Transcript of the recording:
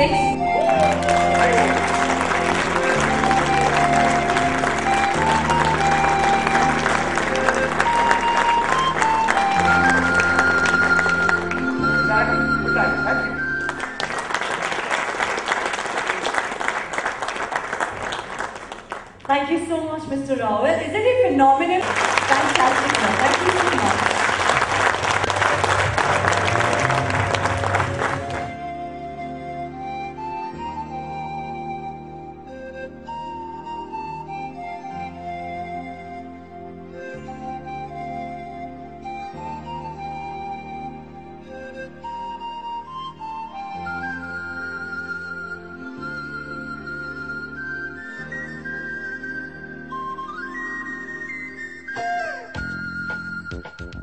six. Thank you so much, Mr. Rawat. Isn't it phenomenal? Fantastic. Thank you.